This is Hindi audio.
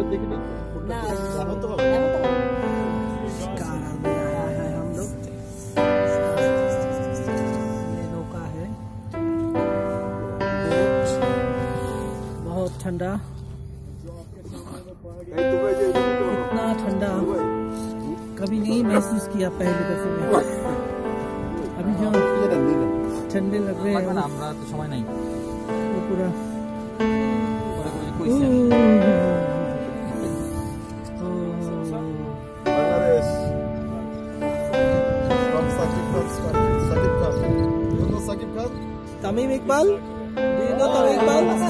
আমরা দেখে तो ठंडा तो तो- ठंडा कभी नहीं महसूस किया पहले दफे में अभी जो ठंडे लग रहे हैं तो समय पूरा también Iqbal? no, también?